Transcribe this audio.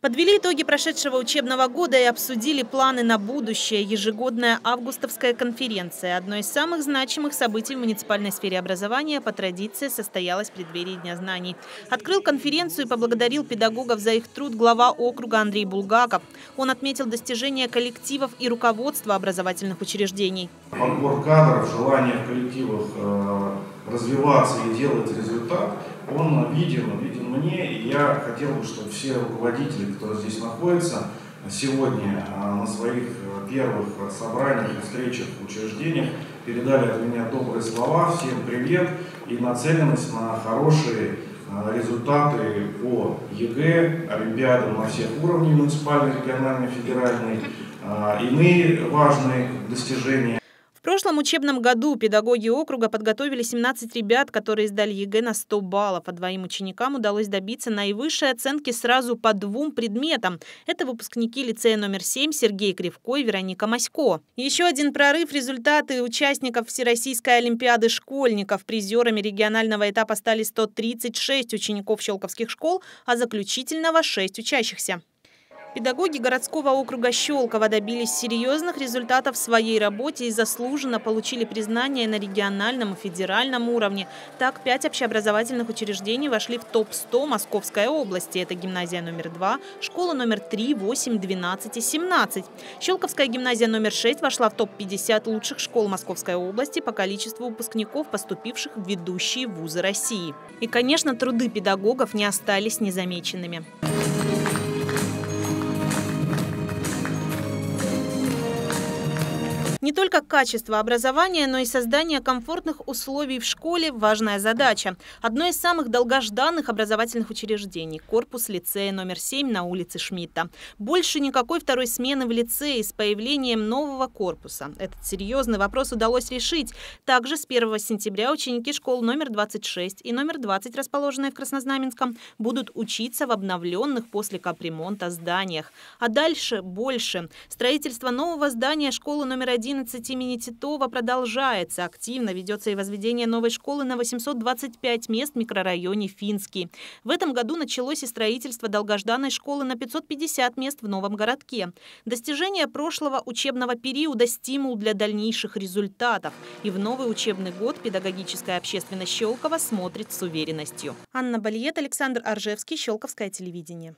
Подвели итоги прошедшего учебного года и обсудили планы на будущее. Ежегодная августовская конференция, одно из самых значимых событий в муниципальной сфере образования, по традиции состоялась в преддверии Дня знаний. Открыл конференцию и поблагодарил педагогов за их труд глава округа Андрей Булгаков. Он отметил достижения коллективов и руководства образовательных учреждений. Подбор кадров, желание в коллективах э, развиваться и делать результат, он виден, виден мне, и я хотел бы, чтобы все руководители, которые здесь находятся, сегодня э, на своих э, первых собраниях встречах учреждениях передали от меня добрые слова, всем привет и нацеленность на хорошие результаты по ЕГЭ, Олимпиадам на всех уровнях муниципальной, региональной, федеральной, иные важные достижения прошлом учебном году педагоги округа подготовили 17 ребят, которые сдали ЕГЭ на 100 баллов, а двоим ученикам удалось добиться наивысшей оценки сразу по двум предметам. Это выпускники лицея номер 7 Сергей Кривко и Вероника Масько. Еще один прорыв – результаты участников Всероссийской Олимпиады школьников. Призерами регионального этапа стали 136 учеников щелковских школ, а заключительного – 6 учащихся. Педагоги городского округа Щелково добились серьезных результатов в своей работе и заслуженно получили признание на региональном и федеральном уровне. Так, пять общеобразовательных учреждений вошли в топ-100 Московской области. Это гимназия номер 2, школа номер 3, 8, 12 и 17. Щелковская гимназия номер 6 вошла в топ-50 лучших школ Московской области по количеству выпускников, поступивших в ведущие вузы России. И, конечно, труды педагогов не остались незамеченными. Не только качество образования, но и создание комфортных условий в школе – важная задача. Одно из самых долгожданных образовательных учреждений – корпус лицея номер 7 на улице Шмидта. Больше никакой второй смены в лицее с появлением нового корпуса. Этот серьезный вопрос удалось решить. Также с 1 сентября ученики школ номер 26 и номер 20, расположенные в Краснознаменском, будут учиться в обновленных после капремонта зданиях. А дальше больше. Строительство нового здания школы номер 1 11 имени Титова продолжается. Активно ведется и возведение новой школы на 825 мест в микрорайоне Финский. В этом году началось и строительство долгожданной школы на 550 мест в новом городке. Достижение прошлого учебного периода – стимул для дальнейших результатов. И в новый учебный год педагогическая общественность Щелково смотрит с уверенностью. Анна Бальет, Александр Аржевский, Щелковское телевидение.